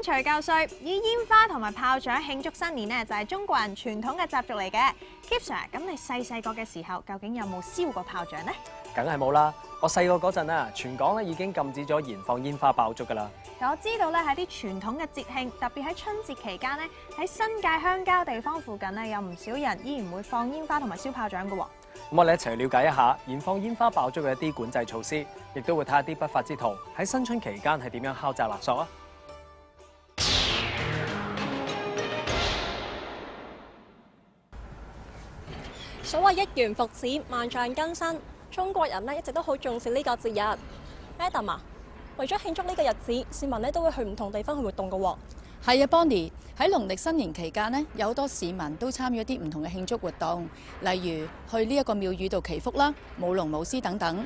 清除舊歲，以煙花同埋炮仗慶祝新年呢，就係中國人傳統嘅習俗嚟嘅。Kip Sir，咁你細細個嘅時候，究竟有冇燒過炮仗呢？梗係冇啦！我細個嗰陣啊，全港咧已經禁止咗燃放煙花爆竹噶啦。我知道咧喺啲傳統嘅節慶，特別喺春節期間咧，喺新界鄉郊地方附近咧，有唔少人依然會放煙花同埋燒炮仗嘅喎。咁我哋一齊了解一下燃放煙花爆竹嘅一啲管制措施，亦都會睇下啲不法之徒喺新春期間係點樣敲詐勒索啊！所謂一元復始，萬象更新，中國人呢一直都好重視呢個節日。Adam 啊，為咗慶祝呢個日子，市民呢都會去唔同地方去活動嘅喎。係啊，Bonnie 喺農曆新年期間呢，有好多市民都參與一啲唔同嘅慶祝活動，例如去呢一個廟宇度祈福啦、舞龍舞獅等等。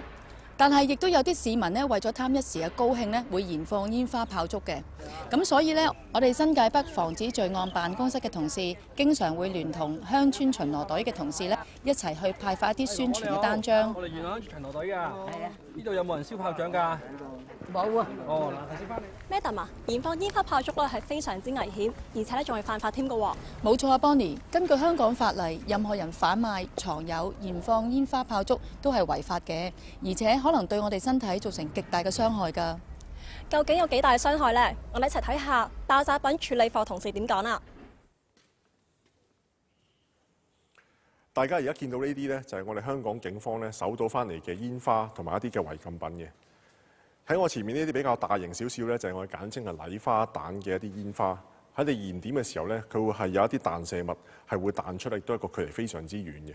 但係亦都有啲市民呢，為咗貪一時嘅高興呢，會燃放煙花炮竹嘅。咁所以呢，我哋新界北防止罪案辦公室嘅同事，經常會聯同鄉村巡邏隊嘅同事呢，一齊去派發一啲宣傳嘅單張。我哋元朗巡邏隊㗎。係啊。呢度有冇人燒炮仗㗎？冇啊。哦，嗱，頭先翻嚟。Madam 啊，燃放煙花炮竹咧係非常之危險，而且咧仲係犯法添㗎喎。冇錯啊，Bonnie。根據香港法例，任何人販賣、藏有、燃放煙花炮竹都係違法嘅，而且可能對我哋身體造成極大嘅傷害㗎。究竟有幾大傷害呢？我哋一齊睇下爆炸品處理課同事點講啦。大家而家見到呢啲呢，就係我哋香港警方呢搜到翻嚟嘅煙花同埋一啲嘅違禁品嘅。喺我前面呢啲比較大型少少呢，就係我哋簡稱係禮花彈嘅一啲煙花。喺你燃點嘅時候呢，佢會係有一啲彈射物係會彈出嚟，都係一個距離非常之遠嘅。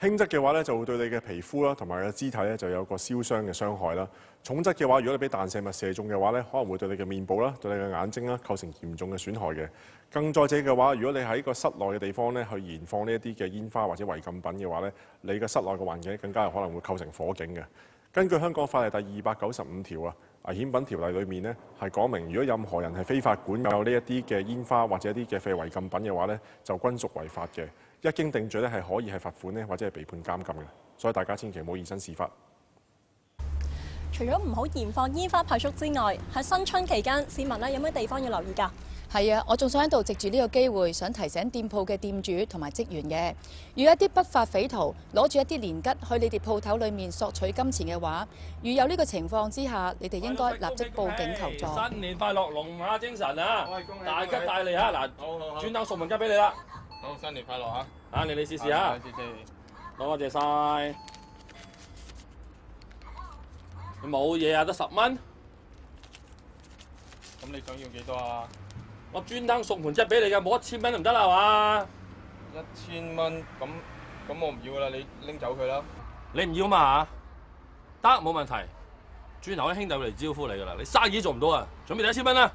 輕則嘅話咧，就會對你嘅皮膚啦，同埋嘅肢體咧，就有個燒傷嘅傷害啦。重則嘅話，如果你俾彈射物射中嘅話咧，可能會對你嘅面部啦、對你嘅眼睛啦構成嚴重嘅損害嘅。更再者嘅話，如果你喺個室內嘅地方咧去燃放呢一啲嘅煙花或者違禁品嘅話咧，你嘅室內嘅環境更加有可能會構成火警嘅。根據香港法例第二百九十五條啊，危險品條例裏面呢，係講明，如果任何人係非法管有呢一啲嘅煙花或者一啲嘅廢違禁品嘅話咧，就均屬違法嘅。一經定罪咧，係可以係罰款咧，或者係被判監禁嘅。所以大家千祈唔好以身試法。除咗唔好燃放煙花炮竹之外，喺新春期間，市民咧有咩地方要留意㗎？係啊，我仲想喺度藉住呢個機會，想提醒店鋪嘅店主同埋職員嘅，如一啲不法匪徒攞住一啲連吉去你哋鋪頭裏面索取金錢嘅話，如有呢個情況之下，你哋應該立即報警求助。新年快樂，龍馬精神啊！大吉大利啊！嗱，專登送文吉俾你啦。好，新年快樂嚇！啊，你你試試下。謝謝。多謝晒。你冇嘢啊，得十蚊。咁你想要幾多啊？我專登送盤質俾你嘅，冇一千蚊都唔得啦，係嘛？一千蚊，咁咁我唔要啦，你拎走佢啦。你唔要嘛？得，冇問題。轉頭啲兄弟會嚟招呼你噶啦，你生意做唔到啊？準備你一千蚊啦。